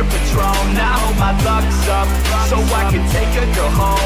Patron. Now my luck's up So I can take a girl home.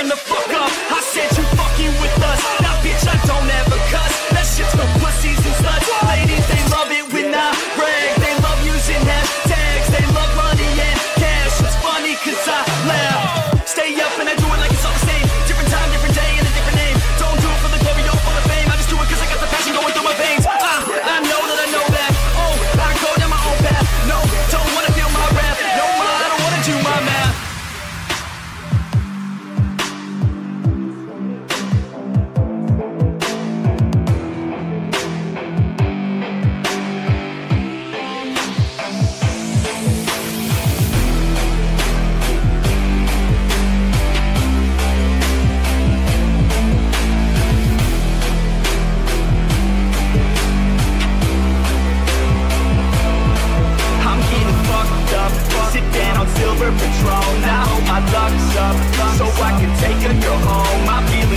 turn the fuck up. I said you fucking with us. Now, bitch, I don't ever cuss. That shit's for pussies and sluts. Ladies, they love it when I brag. They love using hashtags. They love money and cash. It's funny cause I laugh. Stay up and I do Now my luck's up, so I can take a home. I'll be